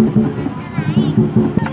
なるほど。